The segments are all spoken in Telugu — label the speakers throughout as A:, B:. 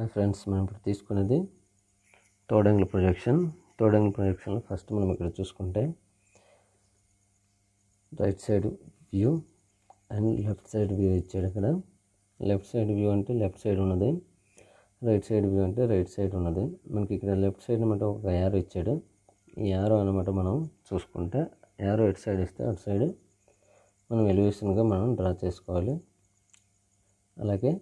A: హాయ్ ఫ్రెండ్స్ మనం ఇప్పుడు తీసుకునేది తోడంగుల ప్రొజెక్షన్ తోడంగుల ప్రొజెక్షన్లో ఫస్ట్ మనం ఇక్కడ చూసుకుంటే right side view and left side view ఇచ్చాడు ఇక్కడ లెఫ్ట్ సైడ్ వ్యూ అంటే లెఫ్ట్ సైడ్ ఉన్నది. రైట్ సైడ్ వ్యూ అంటే రైట్ సైడ్ ఉన్నది. మనకి ఇక్కడ లెఫ్ట్ సైడ్ అనమాట ఒక యారో ఇచ్చాడు. ఈ యారో అనమాట మనం చూసుకుంటే యారో ఎటు సైడ్ ఇస్తే అటు సైడ్ మనం ఎలివేషన్గా మనం డ్రా చేసుకోవాలి. అలాగే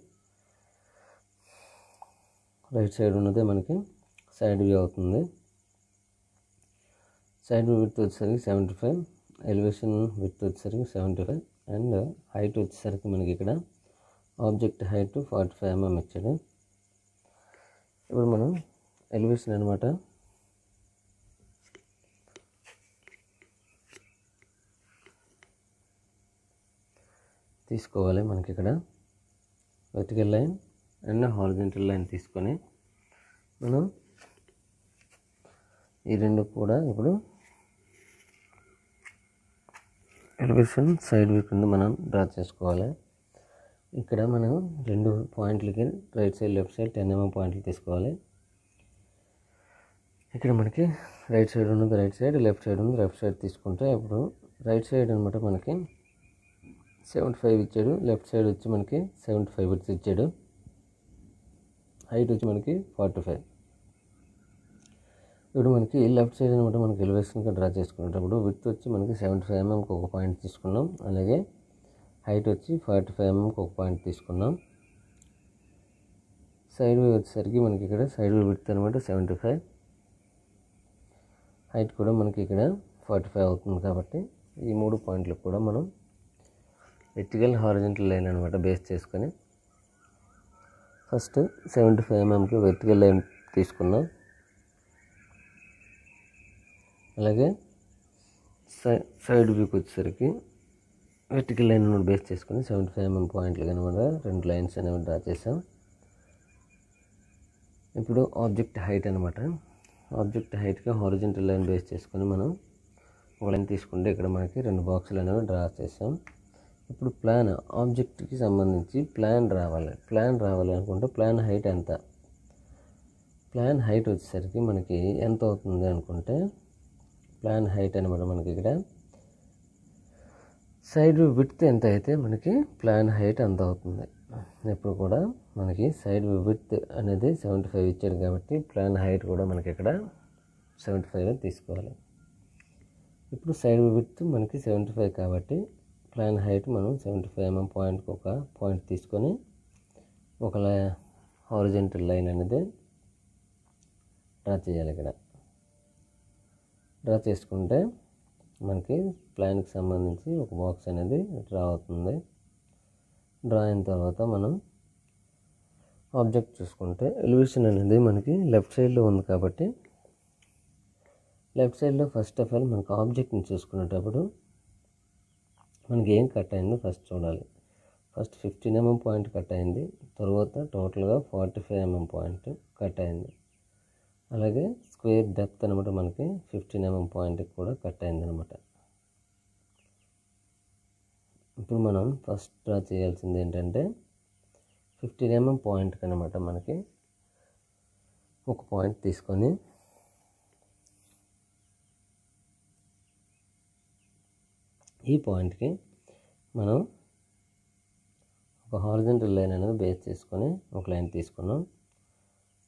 A: రైట్ సైడ్ ఉన్నదే మనకి సైడ్ వ్యూ అవుతుంది. సైడ్ వ్యూ విత్ వచ్చేసరికి సెవెంటీ ఫైవ్ ఎలివేషన్ విత్ వచ్చేసరికి సెవెంటీ ఫైవ్ అండ్ హైట్ వచ్చేసరికి మనకి ఇక్కడ object height forty five mm ఇచ్చాడు. ఇప్పుడు మనం ఎలివేషన్ అనమాట తీసుకోవాలి మనకి ఇక్కడ. Vertical line. And horizontal line తీసుకొని మనం ఈ రెండు కూడా ఇప్పుడు ఎలివేషన్ సైడ్ వ్యూ కింద మనం డ్రా చేసుకోవాలి. ఇక్కడ మనం రెండు పాయింట్లకి right side left side ten mm పాయింట్లు తీసుకోవాలి. ఇక్కడ మనకి రైట్ సైడ్ ఉన్నది రైట్ సైడ్ లెఫ్ట్ సైడ్ ఉంది లెఫ్ట్ సైడ్ తీసుకుంటే ఇప్పుడు రైట్ సైడ్ అనమాట మనకి సెవెంటీ ఫైవ్ ఇచ్చాడు లెఫ్ట్ సైడ్ వచ్చి మనకి సెవెంటీ ఫైవ్ ఇచ్చాడు. హైట్ వచ్చి మనకి ఫార్టీ ఫైవ్. ఇప్పుడు మనకి లెఫ్ట్ సైడ్ అనమాట మనకి ఎలివేషన్గా డ్రా చేసుకునేటప్పుడు విత్ వచ్చి మనకి సెవెంటీ ఫైవ్ ఎంఎంకి ఒక పాయింట్ తీసుకున్నాం. అలాగే హైట్ వచ్చి ఫార్టీ ఫైవ్ ఎంఎంకి ఒక పాయింట్ తీసుకున్నాం. సైడ్ వ్యూ వచ్చేసరికి మనకి ఇక్కడ సైడ్ వ్యూ విత్ అనమాట సెవెంటీ ఫైవ్ హైట్ కూడా మనకి ఇక్కడ ఫార్టీ ఫైవ్ అవుతుంది కాబట్టి ఈ మూడు పాయింట్లకు కూడా మనం వెర్టికల్ హారిజెంటల్ లైన్ అనమాట బేస్ చేసుకొని ఫస్ట్ సెవెంటీ ఫైవ్ ఎంఎంకి వెర్టికల్ లైన్ తీసుకున్నాం అలాగే సై సైడ్ వ్యూకి వచ్చేసరికి వెర్టికల్ లైన్ బేస్ చేసుకుని సెవెంటీ ఫైవ్ ఎంఎం పాయింట్లు కనుక రెండు లైన్స్ అనేవి డ్రా చేసాం. ఇప్పుడు ఆబ్జెక్ట్ హైట్ అనమాట ఆబ్జెక్ట్ హైట్కి హారిజెంటల్ లైన్ బేస్ చేసుకొని మనం ఒక లైన్ తీసుకుంటే ఇక్కడ మనకి రెండు బాక్సులు అనేవి డ్రా చేసాం. ఇప్పుడు ప్లాన్ ఆబ్జెక్ట్కి సంబంధించి ప్లాన్ రావాలి. ప్లాన్ రావాలి అనుకుంటే ప్లాన్ హైట్ ఎంత? ప్లాన్ హైట్ వచ్చేసరికి మనకి ఎంత అవుతుంది అనుకుంటే ప్లాన్ హైట్ అనమాట మనకి ఇక్కడ. సైడ్ విడ్త్ ఎంత అయితే మనకి ప్లాన్ హైట్ అంత అవుతుంది. ఇప్పుడు కూడా మనకి సైడ్ విడ్త్ అనేది సెవెంటీ ఫైవ్ ఇచ్చాడు కాబట్టి ప్లాన్ హైట్ కూడా మనకి ఇక్కడ సెవెంటీ ఫైవ్ తీసుకోవాలి. ఇప్పుడు సైడ్ విడ్త్ మనకి సెవెంటీ ఫైవ్ కాబట్టి ప్లాన్ హైట్ మనం సెవెంటీ ఫైవ్ ఎంఎం పాయింట్కి ఒక పాయింట్ తీసుకొని ఒక హారిజెంటల్ లైన్ అనేది డ్రా చేయాలి ఇక్కడ. డ్రా చేసుకుంటే మనకి ప్లాన్కి సంబంధించి ఒక బాక్స్ అనేది డ్రా అవుతుంది. డ్రా అయిన తర్వాత మనం ఆబ్జెక్ట్ చూసుకుంటే ఎలివేషన్ అనేది మనకి లెఫ్ట్ సైడ్లో ఉంది కాబట్టి లెఫ్ట్ సైడ్లో ఫస్ట్ ఆఫ్ ఆల్ మనకు ఆబ్జెక్ట్ని చూసుకునేటప్పుడు మనకి ఏం కట్ అయిందో ఫస్ట్ చూడాలి. First fifteen mm point cut అయింది. తర్వాత టోటల్గా forty five mm point cut అయింది. అలాగే స్క్వేర్ డెప్త్ అనమాట మనకి ఫిఫ్టీన్ ఎంఎం పాయింట్కి కూడా కట్ అయింది అనమాట ఇప్పుడు మనం ఫస్ట్ డ్రా చేయాల్సింది ఏంటంటే ఫిఫ్టీన్ ఎంఎం పాయింట్కి అనమాట మనకి. ఒక పాయింట్ తీసుకొని ఈ పాయింట్కి మనం ఒక హారిజెంటల్ లైన్ అనేది బేస్ చేసుకొని ఒక లైన్ తీసుకున్నాం.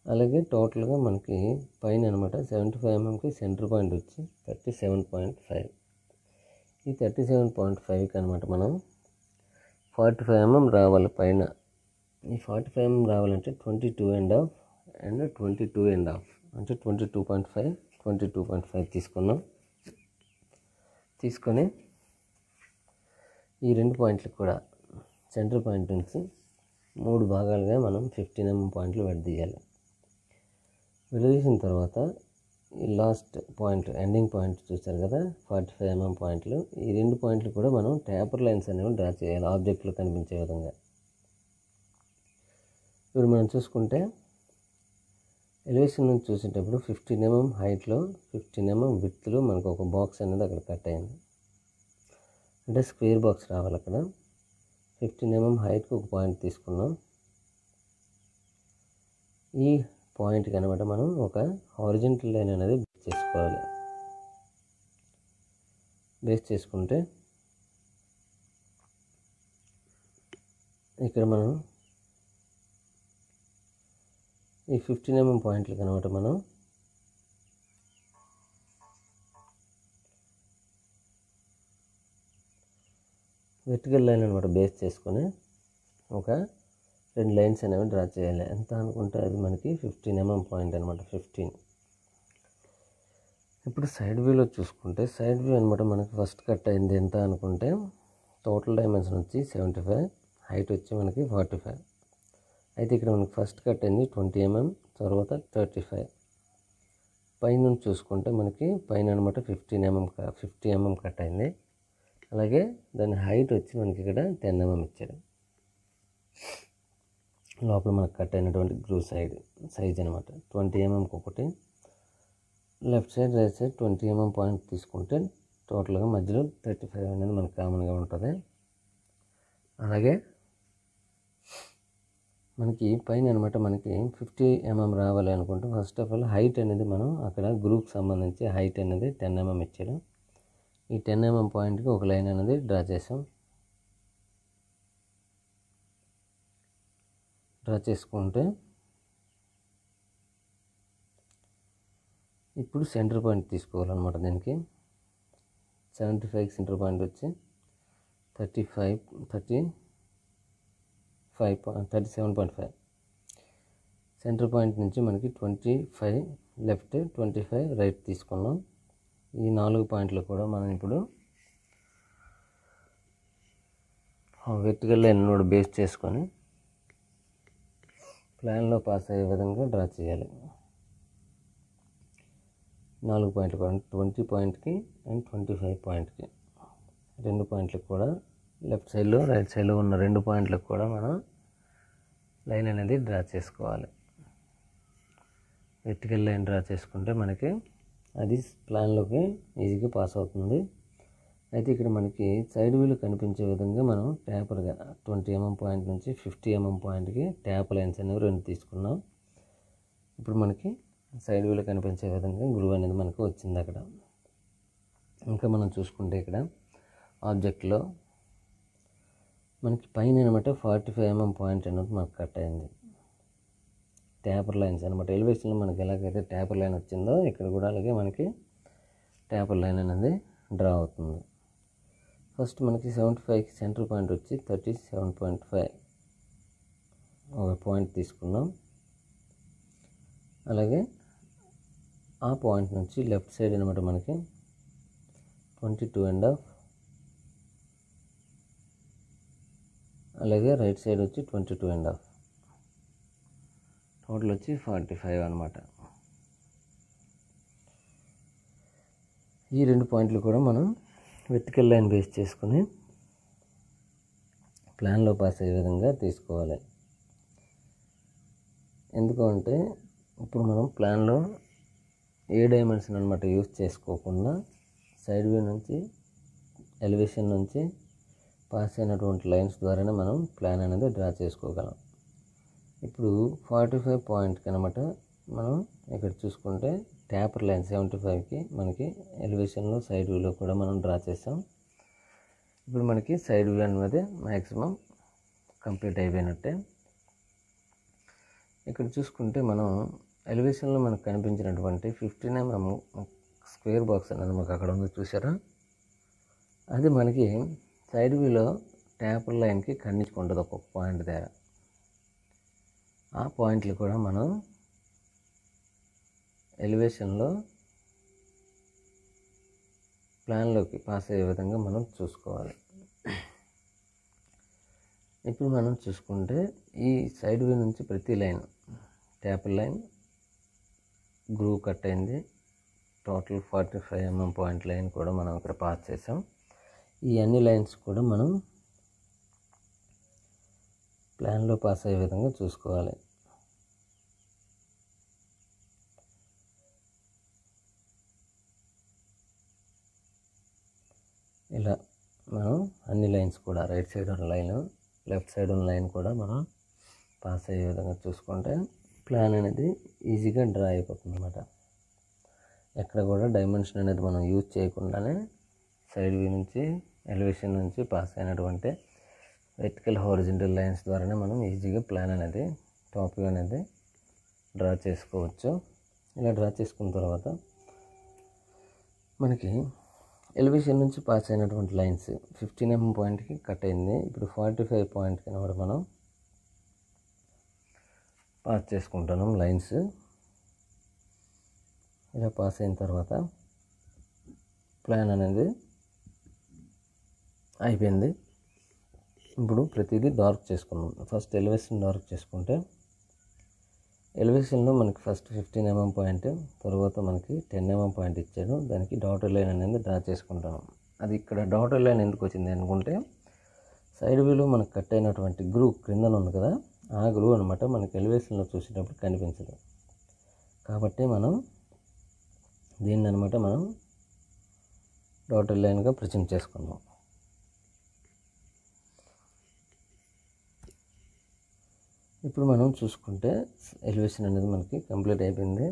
A: అలాగే టోటల్గా మనకి పైన అనమాట సెవెంటీ ఫైవ్ ఎంఎంకి సెంటర్ పాయింట్ వచ్చి థర్టీ సెవెన్ పాయింట్ ఫైవ్. ఈ థర్టీ సెవెన్ పాయింట్ ఫైవ్కి అనమాట మనం ఫార్టీ ఫైవ్ ఎంఎం రావాలి పైన. ఈ ఫార్టీ ఫైవ్ ఎంఎం రావాలంటే twenty two and half and twenty two and half అంటే twenty two point five twenty two point five తీసుకున్నాం. తీసుకొని ఈ రెండు పాయింట్లు కూడా సెంటర్ పాయింట్ నుంచి మూడు భాగాలుగా మనం ఫిఫ్టీన్ ఎంఎం పాయింట్లు విడదీయాలి విడదీసిన తర్వాత ఈ లాస్ట్ పాయింట్ ఎండింగ్ పాయింట్ చూస్తారు కదా ఫార్టీ ఫైవ్ ఎంఎం పాయింట్లు. ఈ రెండు పాయింట్లు కూడా మనం టేపర్ లైన్స్ అనేవి డ్రా చేయాలి ఆబ్జెక్ట్లో కనిపించే విధంగా. ఇప్పుడు మనం చూసుకుంటే ఎలివేషన్ నుంచి చూసేటప్పుడు ఫిఫ్టీన్ ఎంఎం హైట్లో ఫిఫ్టీన్ ఎంఎం విత్లో మనకు ఒక బాక్స్ అనేది అక్కడ కట్ అయింది. అంటే స్క్వేర్ బాక్స్ రావాలి అక్కడ. ఫిఫ్టీన్ ఎంఎం హైట్కి ఒక పాయింట్ తీసుకున్నాం. ఈ పాయింట్కి అనమాట మనం ఒక హారిజెంటల్ లైన్ అనేది బేస్ చేసుకోవాలి. బేస్ చేసుకుంటే ఇక్కడ మనం ఈ ఫిఫ్టీన్ ఎంఎం పాయింట్లకి అనమాట మనం వెర్టికల్ లైన్ అనమాట బేస్ చేసుకొని ఒక రెండు లైన్స్ అనేవి డ్రా చేయాలి. ఎంత అనుకుంటే అది మనకి ఫిఫ్టీన్ ఎంఎం పాయింట్ అనమాట ఫిఫ్టీన్ ఇప్పుడు సైడ్ వ్యూలో చూసుకుంటే సైడ్ వ్యూ అనమాట మనకి ఫస్ట్ కట్ అయింది. ఎంత అనుకుంటే టోటల్ డైమెన్షన్ వచ్చి సెవెంటీ ఫైవ్ హైట్ వచ్చి మనకి ఫార్టీ ఫైవ్ అయితే ఇక్కడ మనకి ఫస్ట్ కట్ అయింది ట్వంటీ ఎంఎం mm, తర్వాత థర్టీ ఫైవ్ పైన చూసుకుంటే మనకి పైన అనమాట fifteen mm fifty mm cut అయింది. అలాగే దాని హైట్ వచ్చి మనకి ఇక్కడ టెన్ ఎంఎం mm ఇచ్చాడు. లోపల మనకు కట్ అయినటువంటి గ్రూ సైడ్ సైజ్ అనమాట ట్వంటీ ఎంఎంకి ఒకటి. Left side right side twenty mm point తీసుకుంటే టోటల్గా మధ్యలో థర్టీ ఫైవ్ అనేది మనకు కామన్గా ఉంటుంది. అలాగే మనకి పైన అనమాట మనకి ఫిఫ్టీ ఎంఎం mm రావాలి అనుకుంటే ఫస్ట్ ఆఫ్ ఆల్ హైట్ అనేది మనం అక్కడ గ్రూప్కి సంబంధించి హైట్ అనేది టెన్ ఎంఎం mm ఇచ్చాడు. ఈ టెన్ ఎంఎం పాయింట్కి ఒక లైన్ అనేది డ్రా చేసాం. డ్రా చేసుకుంటే ఇప్పుడు సెంటర్ పాయింట్ తీసుకోవాలన్నమాట దీనికి. సెవెంటీ ఫైవ్ సెంటర్ పాయింట్ వచ్చి thirty five thirty five thirty seven point five. Centre point నుంచి మనకి twenty five left twenty five right తీసుకున్నాం. ఈ నాలుగు పాయింట్లు కూడా మనం ఇప్పుడు వెర్టికల్ లైన్ కూడా బేస్ చేసుకొని ప్లాన్లో పాస్ అయ్యే విధంగా డ్రా చేయాలి. నాలుగు పాయింట్లు కూడా ట్వంటీ పాయింట్కి అండ్ ట్వంటీ ఫైవ్ పాయింట్కి రెండు పాయింట్లకు కూడా లెఫ్ట్ సైడ్లో రైట్ సైడ్లో ఉన్న రెండు పాయింట్లకు కూడా మనం లైన్ అనేది డ్రా చేసుకోవాలి. వెర్టికల్ లైన్ డ్రా చేసుకుంటే మనకి అది ప్లాన్లోకి ఈజీగా పాస్ అవుతుంది. అయితే ఇక్కడ మనకి సైడ్ వీలు కనిపించే విధంగా మనం ట్యాపర్గా ట్వంటీ ఎంఎం పాయింట్ నుంచి ఫిఫ్టీ mm ఎంఎం పాయింట్కి ట్యాప్ లైన్స్ అనేవి రెండు తీసుకున్నాం. ఇప్పుడు మనకి సైడ్ వీలు కనిపించే విధంగా గ్లూ అనేది మనకు వచ్చింది అక్కడ. ఇంకా మనం చూసుకుంటే ఇక్కడ ఆబ్జెక్ట్లో మనకి పైన అనమాట ఫార్టీ ఫైవ్ ఎంఎం పాయింట్ అనేది మనకు కట్ అయింది. ట్యాపర్ లైన్స్ అనమాట. ఎలివేషన్లో మనకి ఎలాగైతే ట్యాపర్ లైన్ వచ్చిందో ఇక్కడ కూడా అలాగే మనకి ట్యాపర్ లైన్ అనేది డ్రా అవుతుంది. ఫస్ట్ మనకి సెవెంటీ ఫైవ్కి సెంటర్ పాయింట్ వచ్చి థర్టీ సెవెన్ పాయింట్ ఫైవ్ ఒక పాయింట్ తీసుకున్నాం. అలాగే ఆ పాయింట్ నుంచి లెఫ్ట్ సైడ్ అనమాట మనకి ట్వంటీ టూ అండ్ హాఫ్. అలాగే రైట్ సైడ్ వచ్చి twenty two and half. Total వచ్చి ఫార్టీ ఫైవ్ అనమాట. ఈ రెండు పాయింట్లు కూడా మనం వెతికల్ లైన్ బేస్ చేసుకుని ప్లాన్లో పాస్ అయ్యే విధంగా తీసుకోవాలి. ఎందుకంటే ఇప్పుడు మనం ప్లాన్లో ఏ డైమెన్షన్ అనమాట యూజ్ చేసుకోకుండా సైడ్ వ్యూ నుంచి ఎలివేషన్ నుంచి పాస్ అయినటువంటి లైన్స్ ద్వారానే మనం ప్లాన్ అనేది డ్రా చేసుకోగలం. ఇప్పుడు ఫార్టీ ఫైవ్ పాయింట్కి అనమాట మనం ఇక్కడ చూసుకుంటే ట్యాపర్ లైన్ సెవెంటీ ఫైవ్కి మనకి ఎలివేషన్లో సైడ్ వ్యూలో కూడా మనం డ్రా చేసాం. ఇప్పుడు మనకి సైడ్ వ్యూ అనేది మ్యాక్సిమం కంప్లీట్ అయిపోయినట్టే. ఇక్కడ చూసుకుంటే మనం ఎలివేషన్లో మనకు కనిపించినటువంటి ఫిఫ్టీన్ ఎంఎం స్క్వేర్ బాక్స్ అనేది మనకు అక్కడ ఉంది చూసారా? అది మనకి సైడ్ వ్యూలో ట్యాపర్ లైన్కి ఖండించుకుంటుంది ఒక్కొక్క పాయింట్ దగ్గర. ఆ పాయింట్లు కూడా మనం ఎలివేషన్లో ప్లాన్లోకి పాస్ అయ్యే విధంగా మనం చూసుకోవాలి. ఇప్పుడు మనం చూసుకుంటే ఈ సైడ్ వ్యూ నుంచి ప్రతి line taper line groove cut అయింది. Total forty five mm point line కూడా మనం ఇక్కడ పాస్ చేసాం. ఈ అన్ని లైన్స్ కూడా మనం ప్లాన్లో పాస్ అయ్యే విధంగా చూసుకోవాలి. ఇలా మనం అన్ని లైన్స్ కూడా రైట్ సైడ్ ఉన్న లైన్ లెఫ్ట్ సైడ్ ఉన్న లైన్ కూడా మనం పాస్ అయ్యే విధంగా చూసుకుంటే ప్లాన్ అనేది ఈజీగా డ్రా అయిపోతుంది అనమాట ఎక్కడ కూడా డైమెన్షన్ అనేది మనం యూజ్ చేయకుండానే సైడ్ వ్యూ నుంచి ఎలివేషన్ నుంచి పాస్ అయినటువంటి వెర్టికల్ హారిజెంటల్ లైన్స్ ద్వారానే మనం ఈజీగా ప్లాన్ అనేది టాప్ వ్యూ అనేది డ్రా చేసుకోవచ్చు. ఇలా డ్రా చేసుకున్న తర్వాత మనకి ఎలివేషన్ నుంచి పాస్ అయినటువంటి లైన్స్ ఫిఫ్టీన్ ఎంఎం పాయింట్కి కట్ అయింది. ఇప్పుడు ఫార్టీ ఫైవ్ పాయింట్కి కూడా మనం పాస్ చేసుకుంటాను లైన్స్. ఇలా పాస్ అయిన తర్వాత ప్లాన్ అనేది అయిపోయింది. ఇప్పుడు ప్రతిదీ డార్క్ చేసుకున్నాం ఫస్ట్ ఎలివేషన్ డార్క్ చేసుకుంటే ఎలివేషన్లో మనకి ఫస్ట్ ఫిఫ్టీన్ ఎంఎం పాయింట్ తర్వాత మనకి టెన్ ఎంఎం పాయింట్ ఇచ్చాడు. దానికి డాటర్ లైన్ అనేది డ్రా చేసుకుంటాం. అది ఇక్కడ డాటర్ లైన్ ఎందుకు వచ్చింది అనుకుంటే సైడ్ వ్యూలో మనకు కట్ అయినటువంటి గ్రూ క్రిందన ఉంది కదా ఆ గ్రూ అనమాట మనకి ఎలివేషన్లో చూసేటప్పుడు కనిపించదు. కాబట్టి మనం దీన్ని అనమాట మనం డాటర్ లైన్గా ప్రజెంట్ చేసుకున్నాం ఇప్పుడు మనం చూసుకుంటే ఎలివేషన్ అనేది మనకి కంప్లీట్ అయిపోయింది.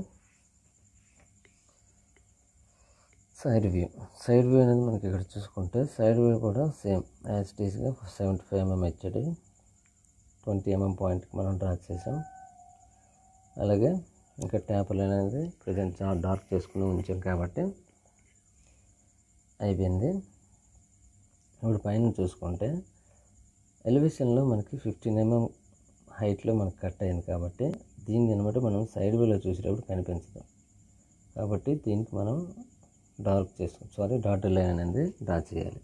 A: సైడ్ వ్యూ సైడ్ వ్యూ అనేది మనకి ఇక్కడ చూసుకుంటే సైడ్ వ్యూ కూడా సేమ్ యాజ్ టీస్గా seventy five mm HD twenty mm పాయింట్కి మనం డ్రా చేసాం. అలాగే ఇంకా ట్యాపులు అనేది ప్రజెంట్ చాలా డార్క్ చేసుకుని ఉంచాం కాబట్టి అయిపోయింది. ఇప్పుడు పైన చూసుకుంటే ఎలివేషన్లో మనకి ఫిఫ్టీన్ ఎంఎం mm హైట్లో మనకు కట్ అయింది కాబట్టి దీన్ని అనమాట మనం సైడ్ వ్యూలో చూసేటప్పుడు కనిపించదు. కాబట్టి దీనికి మనం డార్క్ చేసుకో సారీ డాటర్ లైన్ అనేది డ్రా చేయాలి.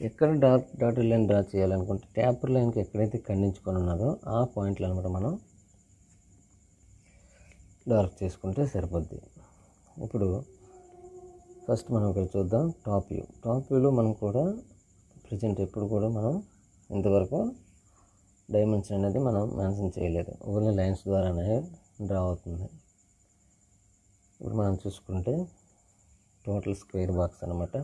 A: ఎక్కడ డార్క్ డాటర్ లైన్ డ్రా చేయాలనుకుంటే ట్యాపర్ లైన్కి ఎక్కడైతే ఖండించుకొని ఉన్నదో ఆ పాయింట్లు అనమాట మనం డార్క్ చేసుకుంటే సరిపోద్ది. ఇప్పుడు ఫస్ట్ మనం ఇక్కడ చూద్దాం టాప్ వ్యూ. టాప్ వ్యూలో మనం కూడా ప్రజెంట్ ఎప్పుడు కూడా మనం ఇంతవరకు డైమెన్షన్ అనేది మనం మెన్షన్ చేయలేదు. ఓన్లీ లైన్స్ ద్వారానే డ్రా అవుతుంది. ఇప్పుడు మనం చూసుకుంటే టోటల్ స్క్వేర్ బాక్స్ అనమాట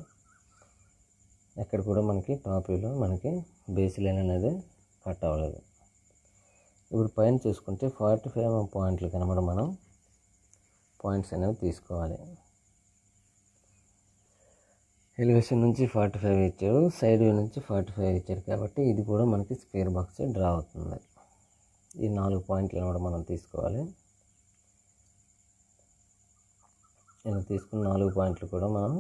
A: ఎక్కడ కూడా మనకి టాప్ వ్యూలో మనకి బేస్ లైన్ అనేది కట్ అవ్వలేదు. ఇప్పుడు పైన చూసుకుంటే ఫార్టీ ఫైవ్ పాయింట్లు కనబడ మనం పాయింట్స్ అనేవి తీసుకోవాలి. ఎలివేషన్ నుంచి ఫార్టీ ఫైవ్ ఇచ్చాడు సైడ్ వ్యూ నుంచి ఫార్టీ ఫైవ్ ఇచ్చాడు కాబట్టి ఇది కూడా మనకి స్క్వేర్ బాక్స్ డ్రా అవుతుంది. ఈ నాలుగు పాయింట్లు కూడా మనం తీసుకోవాలి. ఇలా తీసుకున్న నాలుగు పాయింట్లు కూడా మనం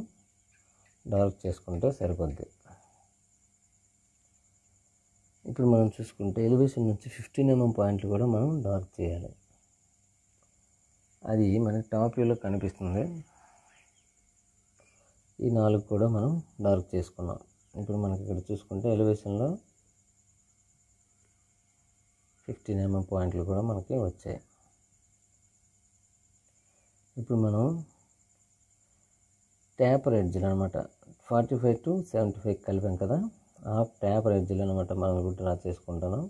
A: డార్క్ చేసుకుంటే సరిపోద్ది. ఇప్పుడు మనం చూసుకుంటే ఎలివేషన్ నుంచి ఫిఫ్టీన్ ఎంఎం పాయింట్లు కూడా మనం డార్క్ చేయాలి. అది మనకి టాప్ వ్యూలో కనిపిస్తుంది. ఈ నాలుగు కూడా మనం డార్క్ చేసుకున్నాం. ఇప్పుడు మనకి ఇక్కడ చూసుకుంటే ఎలివేషన్లో ఫిఫ్టీన్ ఎంఎం పాయింట్లు కూడా మనకి వచ్చాయి. ఇప్పుడు మనం ట్యాపర్ ఎడ్జ్లు అనమాట forty five to seventy five కలిపాం కదా ఆ ట్యాపర్ ఎడ్జ్లు అనమాట మనం ఇప్పుడు డ్రా చేసుకుంటాను.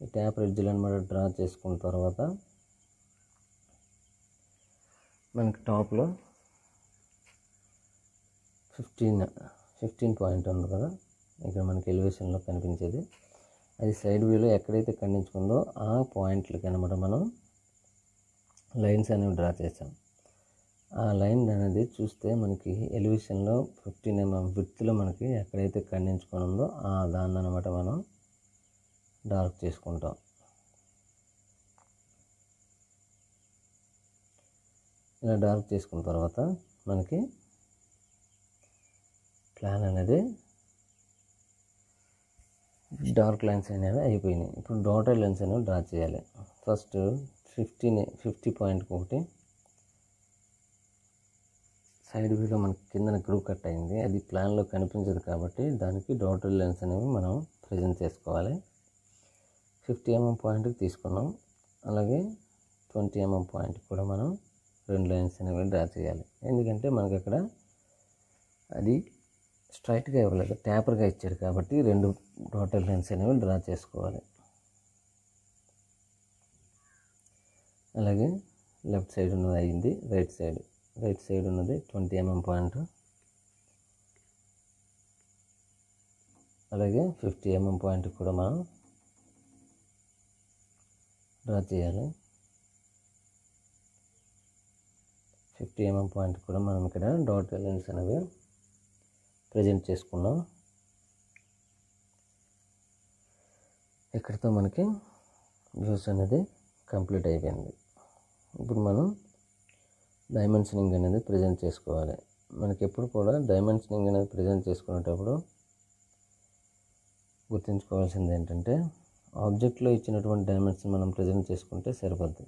A: ఈ ట్యాపర్ ఎడ్జ్లు అనమాట డ్రా చేసుకున్న తర్వాత మనకి టాప్లో ఫిఫ్టీన్ ఫిఫ్టీన్ పాయింట్ ఉంది కదా? ఇక్కడ మనకి ఎలివేషన్లో కనిపించేది. అది సైడ్ వ్యూలో ఎక్కడైతే ఖండించుకుందో ఆ పాయింట్లకి అనమాట మనం లైన్స్ అనేవి డ్రా చేసాం ఆ లైన్ అనేది చూస్తే మనకి ఎలివేషన్లో ఫిఫ్టీన్ ఎంఎం విత్లో మనకి ఎక్కడైతే ఖండించుకొని ఉందో ఆ దాన్ని అనమాట మనం డార్క్ చేసుకుంటాం. ఇలా డార్క్ చేసుకున్న తర్వాత మనకి ప్లాన్ అనేది డార్క్ లైన్స్ అనేవి అయిపోయినాయి. ఇప్పుడు డాటర్ లైన్స్ అనేవి డ్రా చేయాలి. ఫస్ట్ ఫిఫ్టీన్ ఫిఫ్టీ పాయింట్కి ఒకటి సైడ్ వ్యూలో మనకి కిందన గ్రూ కట్ అయింది. అది ప్లాన్లో కనిపించదు కాబట్టి దానికి డాటర్ లైన్స్ అనేవి మనం ప్రజెంట్ చేసుకోవాలి. ఫిఫ్టీ ఎంఎం పాయింట్కి తీసుకున్నాం. అలాగే ట్వంటీ ఎంఎం పాయింట్ కూడా మనం రెండు లైన్స్ అనేవి డ్రా చేయాలి. ఎందుకంటే మనకి అక్కడ అది స్ట్రైట్గా ఇవ్వలేదు. ట్యాపర్గా ఇచ్చాడు కాబట్టి రెండు టోటల్ లైన్స్ అనేవి డ్రా చేసుకోవాలి. అలాగే లెఫ్ట్ సైడ్ ఉన్నది అయింది రైట్ సైడ్. రైట్ సైడ్ ఉన్నది ట్వంటీ ఎంఎం పాయింట్. అలాగే ఫిఫ్టీ ఎంఎం పాయింట్ కూడా మనం డ్రా చేయాలి. ఫిఫ్టీ ఎంఎం పాయింట్ కూడా మనం ఇక్కడ డాట్ లైన్స్ అనేవి ప్రజెంట్ చేసుకున్నాం. ఇక్కడితో మనకి వ్యూస్ అనేది కంప్లీట్ అయిపోయింది. ఇప్పుడు మనం డైమెన్షనింగ్ అనేది ప్రజెంట్ చేసుకోవాలి. మనకి ఎప్పుడు కూడా డైమెన్షనింగ్ అనేది ప్రజెంట్ చేసుకునేటప్పుడు గుర్తుంచుకోవాల్సింది ఏంటంటే ఆబ్జెక్ట్లో ఇచ్చినటువంటి డైమెన్షన్ మనం ప్రజెంట్ చేసుకుంటే సరిపోద్ది.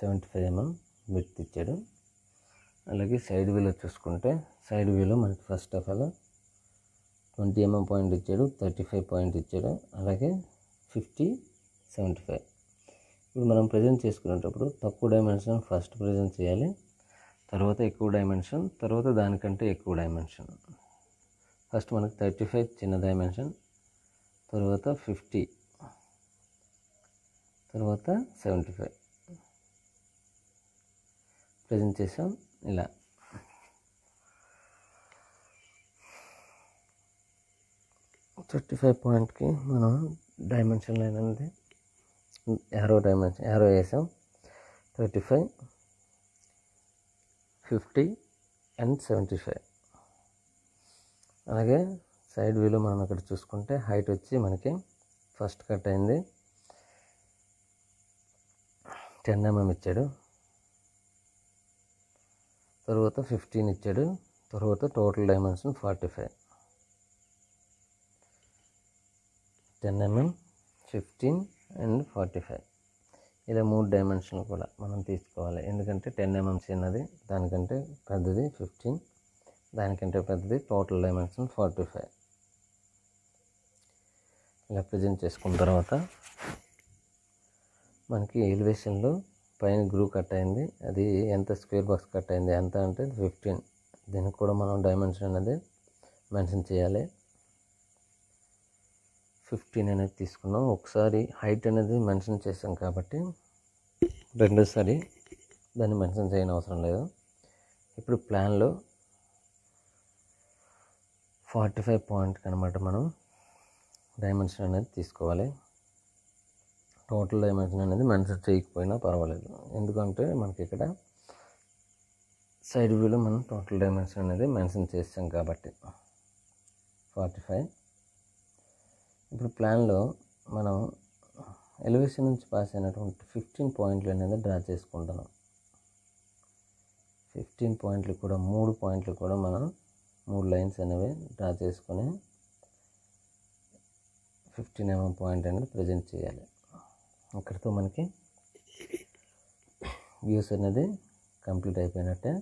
A: సెవెంటీ ఫైవ్ ఎంఎం విత్ ఇచ్చాడు. అలాగే సైడ్ వ్యూలో చూసుకుంటే సైడ్ వ్యూలో మనకి first of all twenty mm point ఇచ్చాడు థర్టీ ఫైవ్ పాయింట్ ఇచ్చాడు అలాగే ఫిఫ్టీ సెవెంటీ ఫైవ్ ఇప్పుడు మనం ప్రజెంట్ చేసుకునేటప్పుడు తక్కువ డైమెన్షన్ ఫస్ట్ ప్రజెంట్ చేయాలి తర్వాత ఎక్కువ డైమెన్షన్ తర్వాత దానికంటే ఎక్కువ డైమెన్షన్ ఫస్ట్ మనకి థర్టీ ఫైవ్ చిన్న డైమెన్షన్ తర్వాత ఫిఫ్టీ తర్వాత సెవెంటీ ఫైవ్ ప్రజెంట్ చేసాం. ఇలా. థర్టీ ఫైవ్ పాయింట్కి మనం డైమెన్షన్ లైన్ అనేది యారో డైమెన్షన్ యారో వేసాం. Thirty five fifty and seventy five. అలాగే సైడ్ వ్యూలో మనం అక్కడ చూసుకుంటే హైట్ వచ్చి మనకి ఫస్ట్ కట్ అయింది. టెన్ ఎంఎం mm ఇచ్చాడు. తర్వాత ఫిఫ్టీన్ ఇచ్చాడు. తర్వాత total dimension forty five ten mm fifteen and forty five ఇలా మూడు డైమెన్షన్లు కూడా మనం తీసుకోవాలి. ఎందుకంటే టెన్ ఎంఎం mm చిన్నది దానికంటే పెద్దది ఫిఫ్టీన్ దానికంటే పెద్దది టోటల్ డైమెన్షన్ ఫార్టీ ఫైవ్ ఇలా ప్రజెంట్ చేసుకున్న తర్వాత మనకి ఎలివేషన్లో పైన గ్రూ కట్ అయింది. అది ఎంత స్క్వేర్ బాక్స్ కట్ అయింది? ఎంత అంటే ఫిఫ్టీన్. దీనికి కూడా మనం డైమెన్షన్ అనేది మెన్షన్ చేయాలి. ఫిఫ్టీన్ అనేది తీసుకున్నాం. ఒకసారి హైట్ అనేది మెన్షన్ చేసాం కాబట్టి రెండోసారి దాన్ని మెన్షన్ చేయని అవసరం లేదు. ఇప్పుడు ప్లాన్లో ఫార్టీ ఫైవ్ పాయింట్ అనమాట మనం డైమెన్షన్ అనేది తీసుకోవాలి. టోటల్ డైమెన్షన్ అనేది మెన్షన్ చేయకపోయినా పర్వాలేదు. ఎందుకంటే మనకి ఇక్కడ సైడ్ వ్యూలో మనం టోటల్ డైమెన్షన్ అనేది మెన్షన్ చేసాం కాబట్టి. Forty five. ఇప్పుడు ప్లాన్లో మనం ఎలివేషన్ నుంచి పాస్ అయినటువంటి ఫిఫ్టీన్ పాయింట్లు అనేది డ్రా చేసుకుంటున్నాం. ఫిఫ్టీన్ పాయింట్లు కూడా మూడు పాయింట్లు కూడా మనం మూడు లైన్స్ అనేవి డ్రా చేసుకొని ఫిఫ్టీన్ ఎంఎం పాయింట్ అనేది ప్రజెంట్ చేయాలి. అక్కడితో మనకి వ్యూస్ అనేది కంప్లీట్ అయిపోయినట్టే.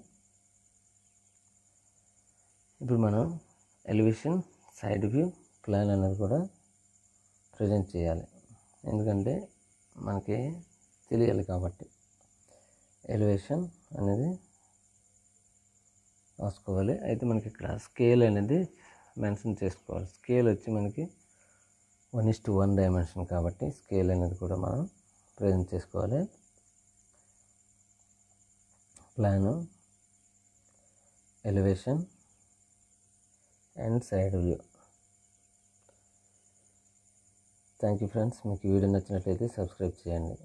A: ఇప్పుడు మనం ఎలివేషన్ సైడ్ వ్యూ ప్లాన్ అనేది కూడా ప్రజెంట్ చేయాలి. ఎందుకంటే మనకి తెలియాలి కాబట్టి. ఎలివేషన్ అనేది రాసుకోవాలి. అయితే మనకి ఇక్కడ స్కేల్ అనేది మెన్షన్ చేసుకోవాలి. స్కేల్ వచ్చి మనకి one is to one dimension కాబట్టి స్కేల్ అనేది కూడా మనం ప్రజెంట్ చేసుకోవాలి. Plan elevation and side view. Thank you friends. మీకు వీడియో నచ్చినట్లయితే సబ్స్క్రైబ్ చేయండి.